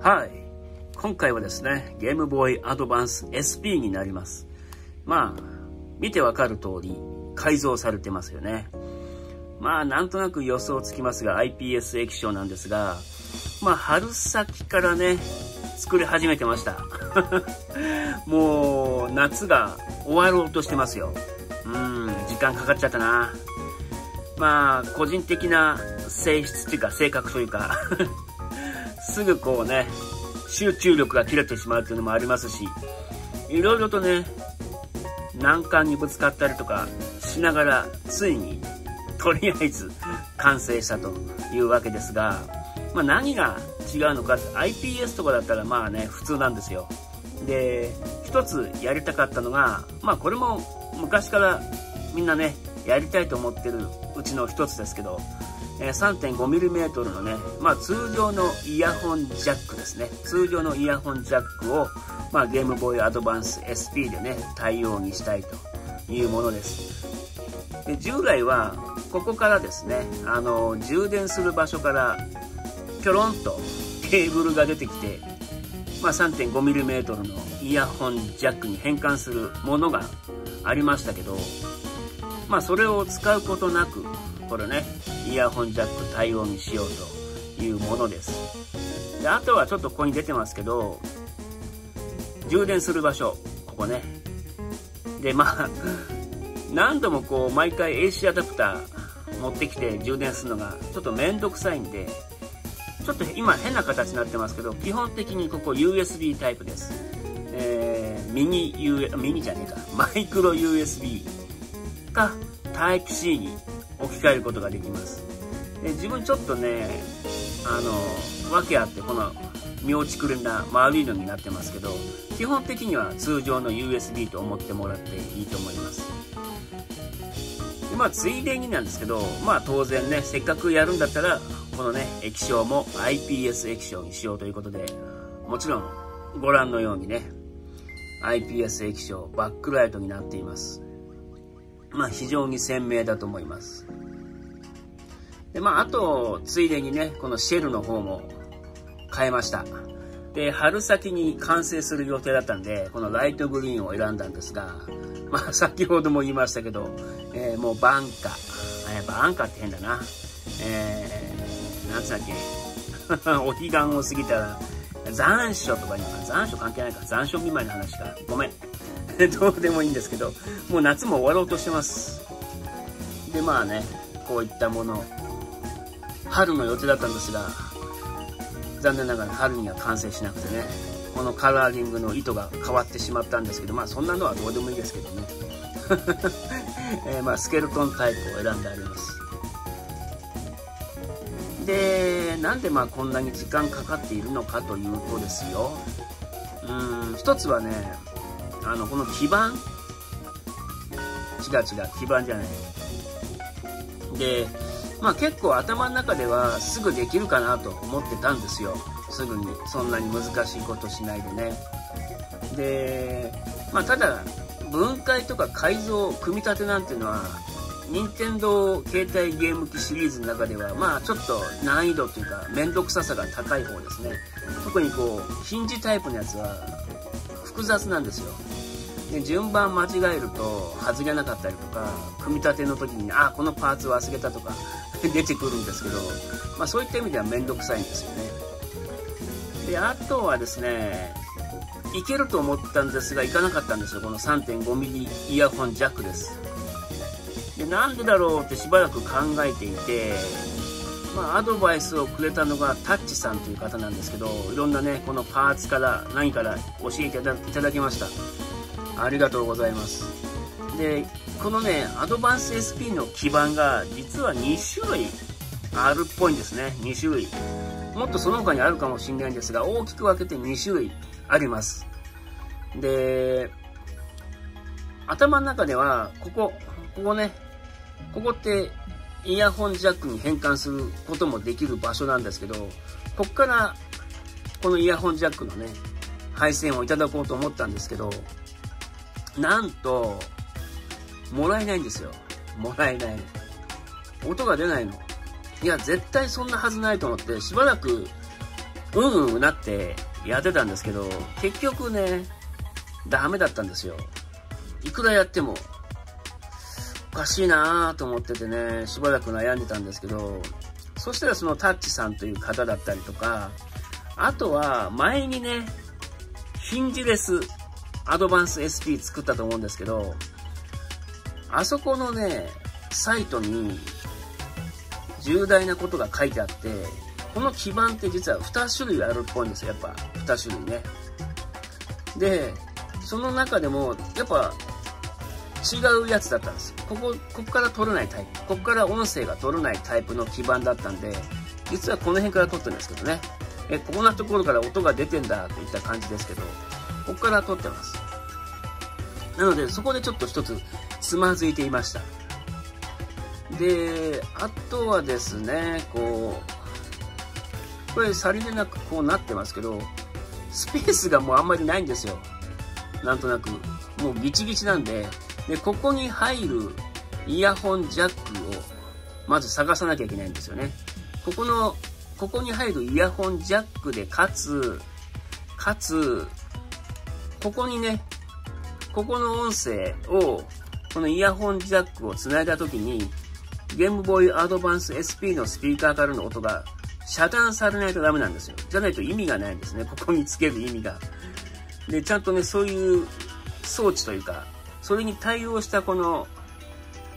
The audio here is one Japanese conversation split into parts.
はい。今回はですね、ゲームボーイアドバンス SP になります。まあ、見てわかる通り、改造されてますよね。まあ、なんとなく予想つきますが、IPS 液晶なんですが、まあ、春先からね、作り始めてました。もう、夏が終わろうとしてますよ。うん、時間かかっちゃったな。まあ、個人的な性質っていうか、性格というかすぐこうね、集中力が切れてしまうっていうのもありますし、いろいろとね、難関にぶつかったりとかしながら、ついに、とりあえず 完成したというわけですが、まあ、何が違うのか、IPS とかだったらまあね、普通なんですよ。で、一つやりたかったのが、まあこれも昔からみんなね、やりたいと思ってるうちの一つですけど、3.5mm のね、まあ、通常のイヤホンジャックですね。通常のイヤホンジャックを、まあ、ゲームボーイアドバンス SP でね、対応にしたいというものです。で従来は、ここからですね、あの、充電する場所から、ぴょろんとケーブルが出てきて、まあ、3.5mm のイヤホンジャックに変換するものがありましたけど、まあ、それを使うことなく、これね、イヤホンジャック対応にしようというものです。で、あとはちょっとここに出てますけど、充電する場所、ここね。で、まあ、何度もこう、毎回 AC アダプター持ってきて充電するのがちょっとめんどくさいんで、ちょっと今変な形になってますけど、基本的にここ USB タイプです。えー、ミニ U、ミニじゃねえか、マイクロ USB か Type-C に置き換えることができます。で自分ちょっとね、あの、訳あってこの妙ちくるんだ丸いのになってますけど、基本的には通常の USB と思ってもらっていいと思います。でまあ、ついでになんですけど、まあ当然ね、せっかくやるんだったら、このね、液晶も IPS 液晶にしようということで、もちろんご覧のようにね、IPS 液晶バックライトになっています。まあ、非常に鮮明だと思います。で、まあ、あと、ついでにね、このシェルの方も変えました。で、春先に完成する予定だったんで、このライトグリーンを選んだんですが、まあ、先ほども言いましたけど、えー、もうバンカ。やっぱアンカーって変だな。えー、なんつったっけ。お彼岸を過ぎたら、残暑とかには、残暑関係ないか。残暑見舞いの話か。ごめん。どうでもいいんですけど、もう夏も終わろうとしてます。で、まあね、こういったもの、春の予定だったんですが、残念ながら春には完成しなくてね、このカラーリングの糸が変わってしまったんですけど、まあそんなのはどうでもいいですけどね。えー、まあスケルトンタイプを選んであります。で、なんでまあこんなに時間かかっているのかというとですよ、うん、一つはね、あの、この基板？違う違う、基板じゃない。で、まあ結構頭の中ではすぐできるかなと思ってたんですよ。すぐに、そんなに難しいことしないでね。で、まあただ、分解とか改造、組み立てなんていうのは、任天堂携帯ゲーム機シリーズの中では、まあちょっと難易度というか、面倒くささが高い方ですね。特にこう、ヒンジタイプのやつは、複雑なんですよ。で順番間違えると外れなかったりとか組み立ての時にあこのパーツ忘れたとか出てくるんですけど、まあ、そういった意味では面倒くさいんですよね。であとはですねいけると思ったんですがいかなかったんですよ。この 3.5mm イヤホンジャックです。でなんでだろうってしばらく考えていてまあ、アドバイスをくれたのがタッチさんという方なんですけどいろんなねこのパーツから何から教えていただきました。ありがとうございます。でこのねアドバンス SP の基板が実は2種類あるっぽいんですね。2種類。もっとその他にあるかもしれないんですが大きく分けて2種類あります。で頭の中ではここここねここってイヤホンジャックに変換することもできる場所なんですけど、こっからこのイヤホンジャックのね、配線をいただこうと思ったんですけど、なんと、もらえないんですよ。もらえない。音が出ないの。いや、絶対そんなはずないと思って、しばらくうんうんなってやってたんですけど、結局ね、ダメだったんですよ。いくらやっても、おかしいなぁと思っててね、しばらく悩んでたんですけど、そしたらそのタッチさんという方だったりとか、あとは前にね、ヒンジレスアドバンス SP 作ったと思うんですけど、あそこのね、サイトに重大なことが書いてあって、この基板って実は2種類あるっぽいんですよ、やっぱ2種類ね。で、その中でも、やっぱ違うやつだったんです。ここ、ここから取れないタイプ。ここから音声が取れないタイプの基板だったんで、実はこの辺から取ってるんですけどね。え、ここなところから音が出てんだといった感じですけど、ここから取ってます。なので、そこでちょっと一つつまずいていました。で、あとはですね、こう、これさりげなくこうなってますけど、スペースがもうあんまりないんですよ。なんとなく。もうギチギチなんで、で、ここに入るイヤホンジャックをまず探さなきゃいけないんですよね。ここの、ここに入るイヤホンジャックで、かつ、かつ、ここにね、ここの音声を、このイヤホンジャックを繋いだ時に、ゲームボーイアドバンス SP のスピーカーからの音が遮断されないとダメなんですよ。じゃないと意味がないんですね。ここにつける意味が。で、ちゃんとね、そういう装置というか、それに対応したこの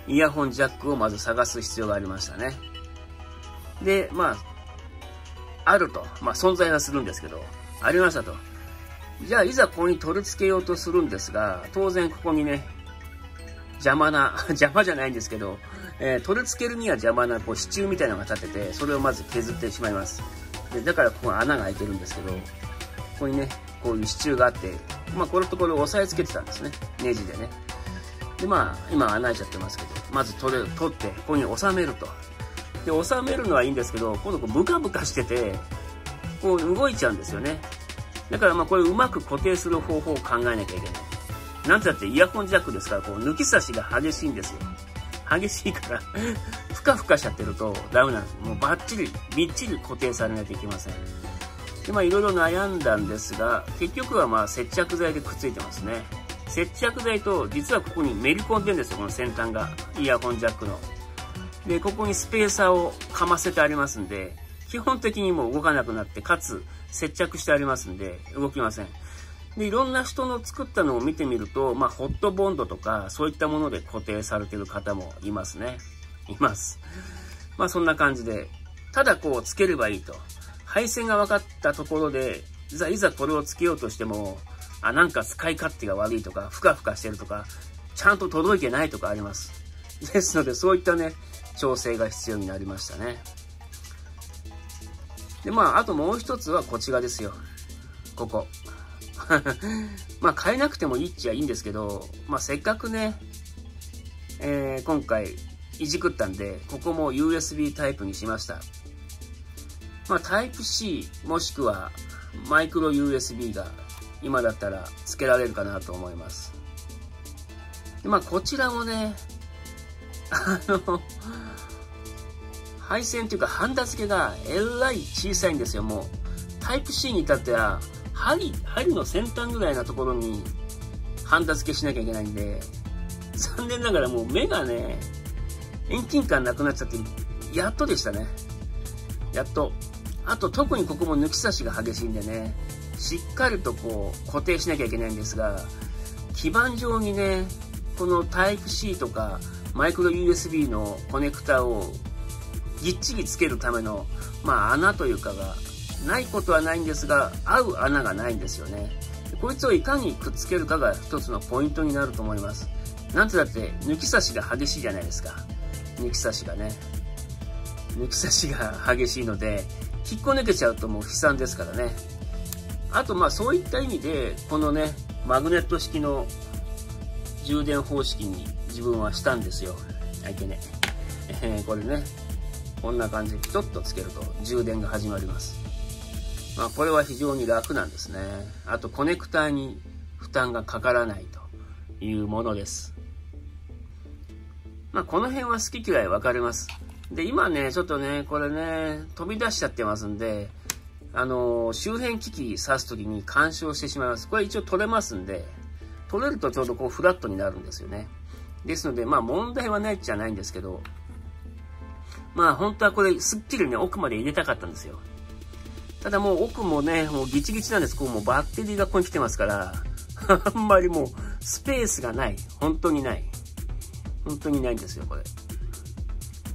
イヤホンジャックをまず探す必要がありましたね。で、まあ、あると。まあ、存在はするんですけど、ありましたと。じゃあ、いざここに取り付けようとするんですが、当然ここにね、邪魔な、邪魔じゃないんですけど、えー、取り付けるには邪魔なこう支柱みたいなのが立てて、それをまず削ってしまいます。でだからここ穴が開いてるんですけど、ここにね、こういう支柱があって、まあ、このところ押さえつけてたんですね。ネジでね。で、まあ、今穴開いちゃってますけど、まず取れ、取って、ここに収めると。で、収めるのはいいんですけど、今度こうブカブカしてて、こう動いちゃうんですよね。だからまあこれうまく固定する方法を考えなきゃいけない。なんてだってイヤホンジャックですから、こう抜き差しが激しいんですよ。激しいから ふかふかしちゃってるとダメなんです。もうバッチリ、びっちり固定されないといけません。で、まあいろいろ悩んだんですが、結局はまあ接着剤でくっついてますね。接着剤と、実はここにめり込んでるんですよ、この先端が。イヤホンジャックの。で、ここにスペーサーをかませてありますんで、基本的にもう動かなくなって、かつ接着してありますんで、動きません。で、いろんな人の作ったのを見てみると、まあ、ホットボンドとか、そういったもので固定されてる方もいますね。います。まあ、そんな感じで、ただこう、つければいいと。配線が分かったところで、いざいざこれをつけようとしても、あ、なんか使い勝手が悪いとか、ふかふかしてるとか、ちゃんと届いてないとかあります。ですので、そういったね、調整が必要になりましたね。で、まあ、あともう一つはこちらですよ。ここ。まあ、変えなくてもいいっちゃいいんですけど、まあ、せっかくね、えー、今回、いじくったんで、ここも USB タイプにしました。まあ、タイプ C もしくはマイクロ USB が今だったら付けられるかなと思います。でまあ、こちらもね、あの、配線というかハンダ付けがえらい小さいんですよ、もう。タイプ C に至っては、針、針の先端ぐらいなところにハンダ付けしなきゃいけないんで、残念ながらもう目がね、遠近感なくなっちゃって、やっとでしたね。やっと。あと特にここも抜き差しが激しいんでね、しっかりとこう固定しなきゃいけないんですが、基板上にね、このタイプ C とかマイクロ USB のコネクタをぎっちりつけるための、まあ、穴というかがないことはないんですが、合う穴がないんですよね。こいつをいかにくっつけるかが一つのポイントになると思います。なんてだって抜き差しが激しいじゃないですか。抜き差しがね。抜き差しが激しいので、引っこ抜けちゃうともう悲惨ですからね。あとまあそういった意味で、このね、マグネット式の充電方式に自分はしたんですよ。相手ね。えー、これね、こんな感じでピトッとつけると充電が始まります。まあ、これは非常に楽なんですね。あとコネクターに負担がかからないというものです。まあ、この辺は好き嫌い分かれます。で、今ね、ちょっとね、これね、飛び出しちゃってますんで、あの、周辺機器挿すときに干渉してしまいます。これ一応取れますんで、取れるとちょうどこうフラットになるんですよね。ですので、まあ問題はないっちゃないんですけど、まあ本当はこれすっきりね、奥まで入れたかったんですよ。ただもう奥もね、もうギチギチなんです。こうもうバッテリーがここに来てますから、あんまりもうスペースがない。本当にない。本当にないんですよ、これ。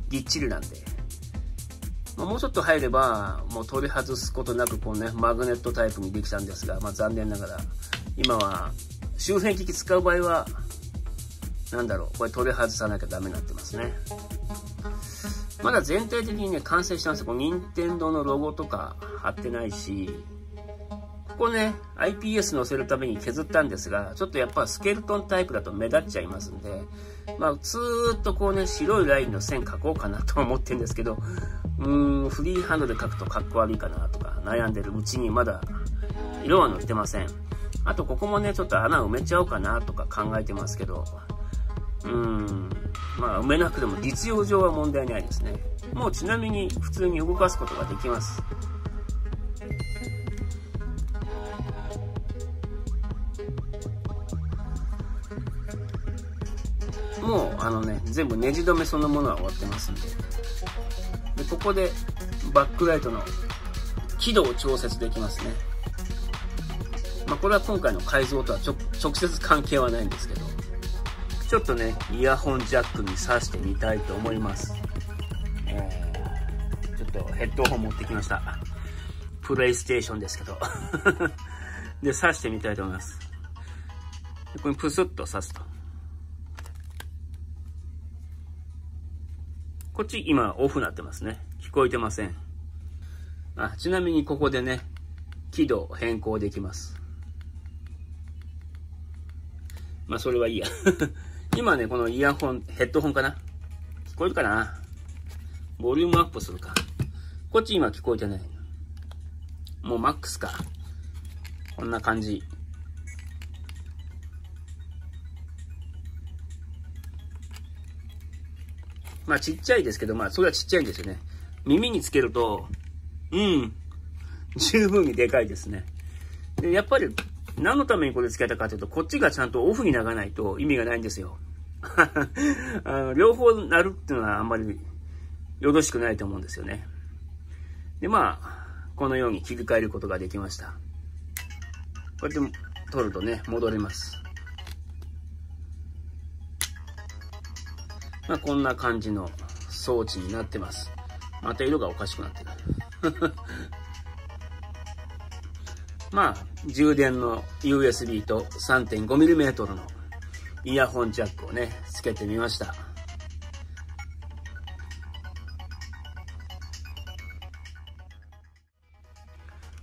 ぎっちりなんで。まあ、もうちょっと入れば、もう取り外すことなく、こうね、マグネットタイプにできたんですが、まあ残念ながら、今は、周辺機器使う場合は、なんだろう、これ取り外さなきゃダメになってますね。まだ全体的にね、完成してます。この任天堂のロゴとか貼ってないし、ここね、IPS 載せるために削ったんですが、ちょっとやっぱスケルトンタイプだと目立っちゃいますんで、まあ、ずーっとこうね、白いラインの線描こうかなと思ってるんですけど、うーん、フリーハンドで描くとかっこ悪いかなとか悩んでるうちにまだ色は塗ってません。あとここもね、ちょっと穴埋めちゃおうかなとか考えてますけど、うーん、まあ埋めなくても実用上は問題ないですね。もうちなみに普通に動かすことができます。もうあのね全部ネジ止めそのものは終わってますんででここでバックライトの輝度を調節できますねまあ、これは今回の改造とは直接関係はないんですけどちょっとねイヤホンジャックに挿してみたいと思います、ちょっとヘッドホン持ってきましたプレイステーションですけど で挿してみたいと思いますここにプスッと挿すとこっち今オフなってますね。聞こえてません。あ、ちなみにここでね、輝度変更できます。まあそれはいいや。今ね、このイヤホン、ヘッドホンかな？聞こえるかな？ボリュームアップするか。こっち今聞こえてない。もうマックスか。こんな感じ。まあちっちゃいですけど、まあそれはちっちゃいんですよね。耳につけると、うん、十分にでかいですね。で、やっぱり何のためにこれつけたかというと、こっちがちゃんとオフにならないと意味がないんですよ。あの両方なるっていうのはあんまりよろしくないと思うんですよね。で、まあ、このように切り替えることができました。こうやって取るとね、戻ります。まあ、こんな感じの装置になってます。また色がおかしくなってる。まあ、充電の USB と 3.5mm のイヤホンジャックをね、つけてみました。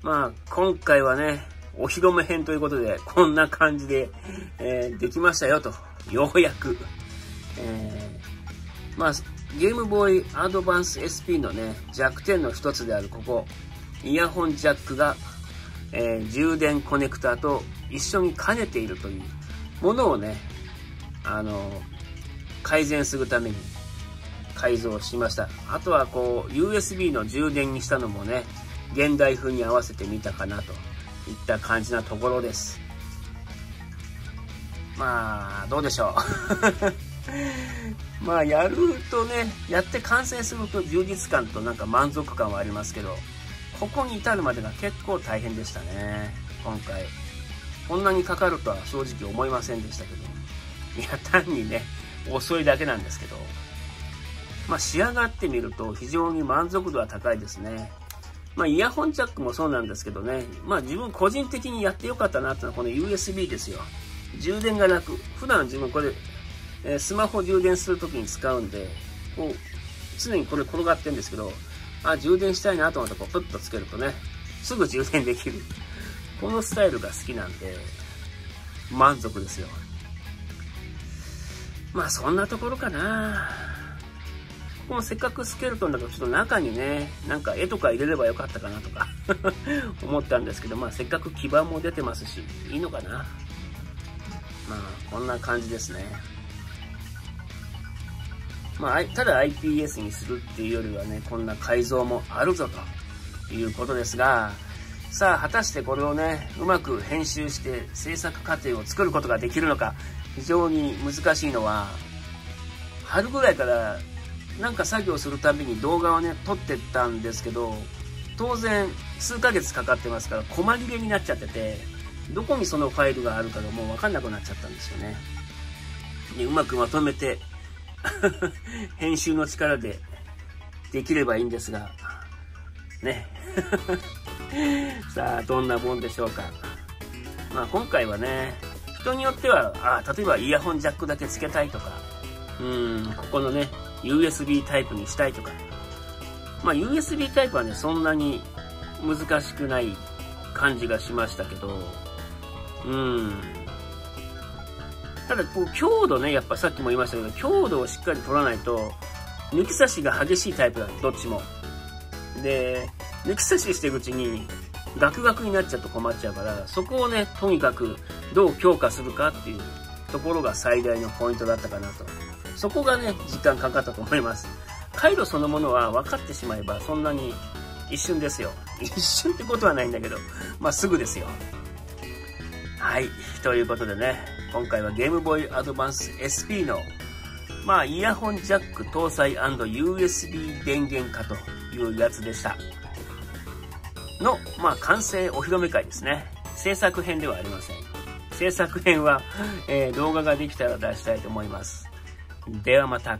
まあ、今回はね、お披露目編ということで、こんな感じで、えー、できましたよと。ようやく。えーまあ、ゲームボーイアドバンス SP のね、弱点の一つであるここ、イヤホンジャックが、えー、充電コネクタと一緒に兼ねているというものをね、あの、改善するために改造しました。あとはこう、USB の充電にしたのもね、現代風に合わせてみたかなといった感じなところです。まあ、どうでしょう。まあやるとねやって完成すると充実感となんか満足感はありますけどここに至るまでが結構大変でしたね今回こんなにかかるとは正直思いませんでしたけどいや単にね遅いだけなんですけど。まあ仕上がってみると非常に満足度は高いですね。まあイヤホンジャックもそうなんですけどね。まあ自分個人的にやってよかったなってのはこの USB ですよ。充電がなく普段自分これえスマホ充電するときに使うんで、こう、常にこれ転がってるんですけど、あ、充電したいなと思ったらこう、プッとつけるとね、すぐ充電できる。このスタイルが好きなんで、満足ですよ。まあそんなところかなここもせっかくスケルトンだからちょっと中にね、なんか絵とか入れればよかったかなとか 思ったんですけど、まあせっかく基板も出てますし、いいのかな。まあこんな感じですね。まあ、ただ IPS にするっていうよりはね、こんな改造もあるぞということですが、さあ、果たしてこれをね、うまく編集して制作過程を作ることができるのか、非常に難しいのは、春ぐらいからなんか作業するたびに動画をね、撮ってったんですけど、当然数ヶ月かかってますから細切れになっちゃってて、どこにそのファイルがあるかがもうわかんなくなっちゃったんですよね。でうまくまとめて 編集の力でできればいいんですが、ね。さあ、どんなもんでしょうか。まあ今回はね、人によっては、あ例えばイヤホンジャックだけ付けたいとか、うん、ここのね、USB タイプにしたいとか。まあ USB タイプはね、そんなに難しくない感じがしましたけど、うん。ただ、こう、強度ね、やっぱさっきも言いましたけど、強度をしっかり取らないと、抜き差しが激しいタイプだどっちも。で、抜き差ししていくうちに、ガクガクになっちゃうと困っちゃうから、そこをね、とにかくどう強化するかっていうところが最大のポイントだったかなと。そこがね、時間かかったと思います。回路そのものは分かってしまえば、そんなに一瞬ですよ。一瞬ってことはないんだけど、まあすぐですよ。はい。ということでね、今回はゲームボーイアドバンス SP の、まあイヤホンジャック搭載 &USB 電源化というやつでした。の、まあ、完成お披露目会ですね。制作編ではありません。制作編は、えー、動画ができたら出したいと思います。ではまた。